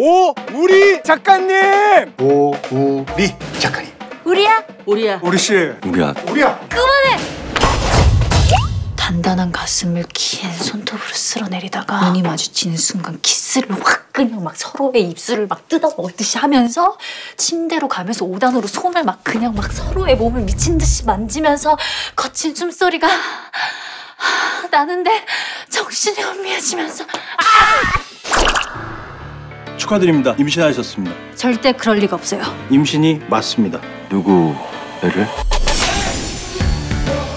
오 우리 작가님! 오 우리 작가님. 우리야? 우리야. 우리 씨. 우리야. 우리야. 단단한 가슴을 긴 손톱으로 쓸어내리다가 눈이 마주치는 순간 키스를 확 그냥 막 서로의 입술을 막 뜯어먹듯이 하면서 침대로 가면서 5단으로 손을 막 그냥 막 서로의 몸을 미친 듯이 만지면서 거친 숨소리가 나는데 정신이 혼미해지면서 축하드립니다 임신하셨습니다 절대 그럴 리가 없어요. 임신이 맞습니다 누구 애를?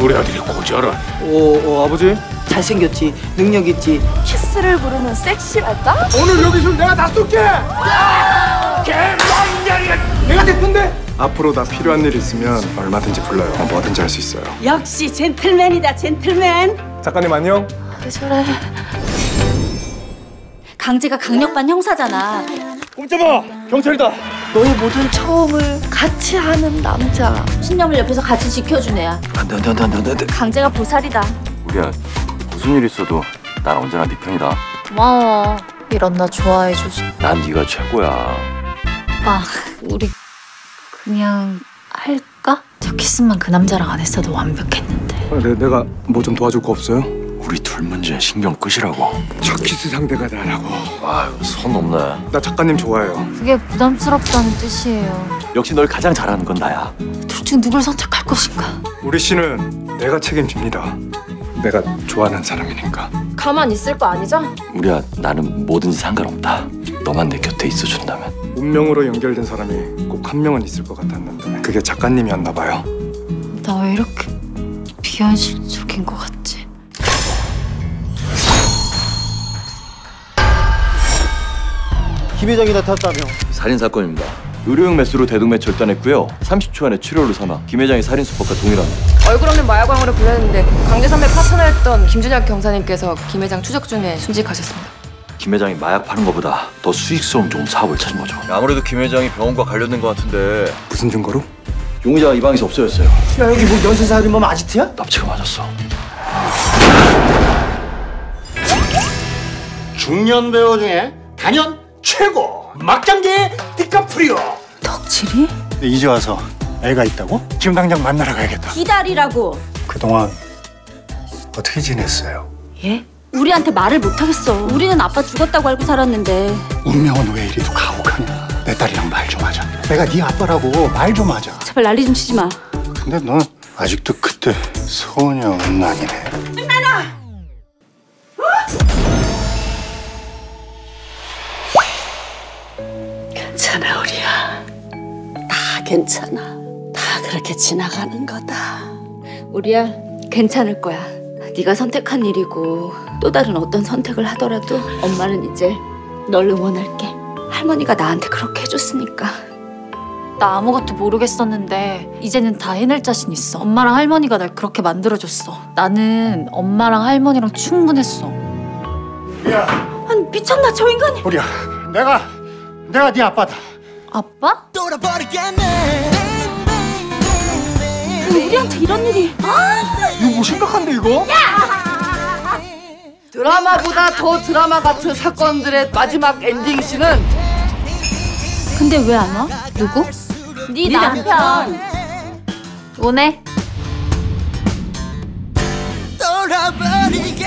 우리 아들이 고절은 어, 어 아버지? 잘생겼지. 능력 있지. 키스를 부르는 섹시랄까? 오늘 여기서 내가 다 쏠게 개망자리야 내가 대표인데 앞으로 나 필요한 일 있으면 얼마든지 불러요 뭐든지 할 수 있어요 역시 젠틀맨이다, 젠틀맨. 작가님 안녕 왜 저래? 강제가 강력반 형사잖아. 꼼짝마 경찰이다 너의 모든 처음을 같이 하는 남자. 신념을 옆에서 같이 지켜준 애야. 안돼 안돼 안돼 안돼 안돼 강제가 보살이다. 우리야 무슨 일 있어도 난 언제나 네 편이다 고마워. 이런 나 좋아해줘서. 난 네가 최고야 오빠, 우리 그냥 할까? 저 키스만 그 남자랑 안 했어도 완벽했는데. 어, 내, 내가 뭐 좀 도와줄 거 없어요? 우리 둘 문제 신경 끄시라고. 첫 키스 상대가 나라고. 아유 선 없네. 나 작가님 좋아해요. 그게 부담스럽다는 뜻이에요. 역시 널 가장 잘하는 건 나야. 둘 중 누굴 선택할 것인가? 우리 씨는 내가 책임집니다. 내가 좋아하는 사람이니까. 가만 있을 거 아니죠? 우리야 나는 뭐든지 상관없다. 너만 내 곁에 있어준다면. 운명으로 연결된 사람이 꼭 한 명은 있을 것 같았는데 그게 작가님이었나 봐요. 나 왜 이렇게 비현실적인 것 같지? 김 회장이 나타났다며. 살인 사건입니다. 의료용 메스로 대동맥 절단했고요. 30초 안에 치료를 선언 김 회장이 살인 수법과 동일합니다 얼굴 없는 마약왕으로 불렸는데 강제 선배 파트너였던 김준혁 경사님께서 김 회장 추적 중에 순직하셨습니다. 김 회장이 마약 파는 것보다 더 수익성 좋은 사업을 찾은 거죠. 아무래도 김 회장이 병원과 관련된 것 같은데. 무슨 증거로? 용의자가 이 방에서 없어졌어요. 야 여기 뭐 연쇄 살인범 아지트야? 납치가 맞았어. 중년 배우 중에 단연 최고 막장계 디카프리오 덕질이? 이제 와서 애가 있다고? 지금 당장 만나러 가야겠다. 기다리라고. 그동안 어떻게 지냈어요? 예? 우리한테 말을 못하겠어. 우리는 아빠 죽었다고 알고 살았는데. 운명은 왜 이리도 가혹하냐? 내 딸이랑 말 좀 하자. 내가 네 아빠라고 말 좀 하자. 제발 난리 좀 치지 마. 근데 넌 아직도 그때 소녀 은난이네. 괜찮아, 우리야. 다 괜찮아. 다 그렇게 지나가는 거다. 우리야 괜찮을 거야. 네가 선택한 일이고 또 다른 어떤 선택을 하더라도 엄마는 이제 널 응원할게. 할머니가 나한테 그렇게 해줬으니까. 나 아무것도 모르겠었는데 이제는 다 해낼 자신 있어. 엄마랑 할머니가 날 그렇게 만들어줬어. 나는 엄마랑 할머니랑 충분했어. 야, 아니 미쳤나 저 인간이. 우리야, 내가 내가 네 아빠다. 아빠? 왜 우리한테 이런 일이? 이거 뭐 심각한데 이거? 드라마보다 더 드라마 같은 사건들의 마지막 엔딩 씬은 근데 왜 안 와? 누구? 네, 남편. 오네. 돌아버리게